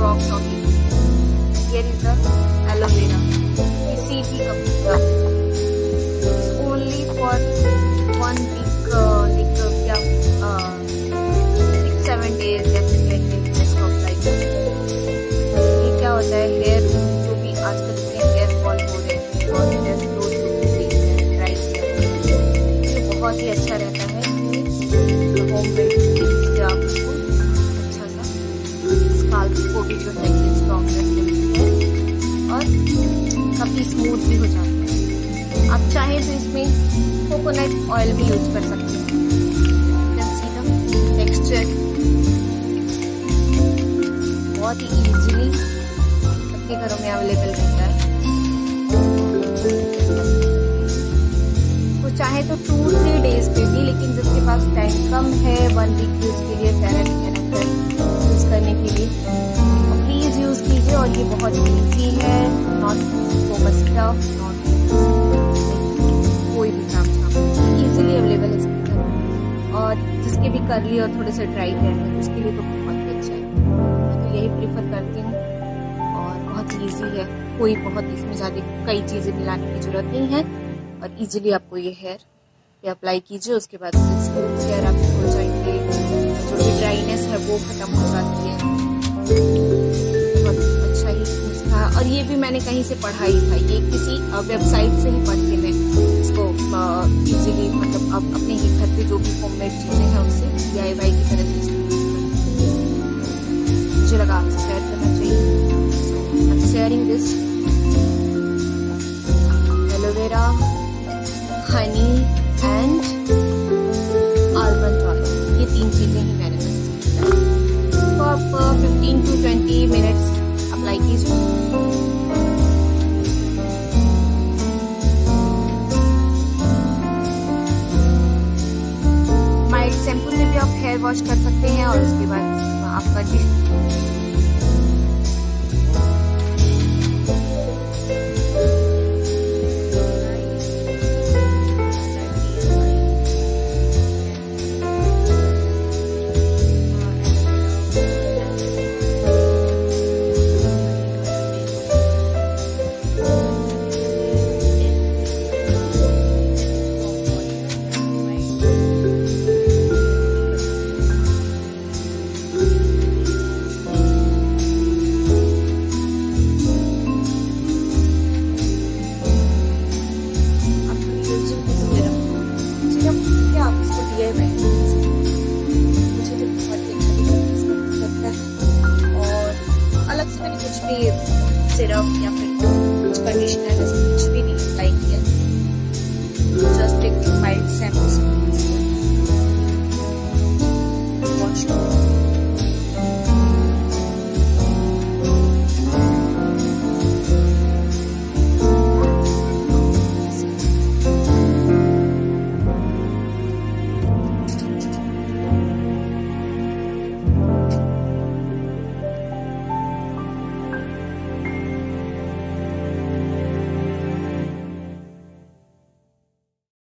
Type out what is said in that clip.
of. Here is the aloe vera. You see the cup. It's only for scalp जो मिलती है और काफ़ी स्मूथ भी हो जाता है। आप चाहें तो इसमें कोकोनट ऑयल भी यूज़ कर सकते हैं। बहुत ही इजीली सबके घरों में अवेलेबल रहता है। तो चाहे तो टू थ्री डेज़ पे भी, लेकिन जिसके पास टाइम कम है वन वीक के लिए फेयर यूज़ करने के लिए बहुत इजी है। Not so much tough not कोई भी काम इजीली अवेलेबल है और जिसके भी करली और थोड़े से ड्राई हेयर है, उसके लिए तो बहुत अच्छा है। मैं तो यही प्रीफर करती हूँ। और बहुत ईजी है। कोई बहुत इसमें ज़्यादा कई चीज़ें मिलाने की ज़रूरत नहीं है। और इजीली आपको ये हेयर पे अप्लाई कीजिए, उसके बाद हेयर आपके हो जाएँगे। जो भी ड्राइनेस है, वो खत्म हो जाती है। अच्छा ही नुस्खा और ये भी मैंने कहीं से पढ़ा ही था। ये किसी वेबसाइट से ही पढ़ के मैं इसको इजीली मतलब अब अपने ही घर पे जो भी होममेड चीज़ें हैं उससे डी आई वाई की तरह से मुझे लगा आपसे शेयर करना चाहिए। Sharing this aloe vera honey and almond oil ये तीन चीज़ें ही। वॉश कर सकते हैं और उसके बाद आपका कंडीशन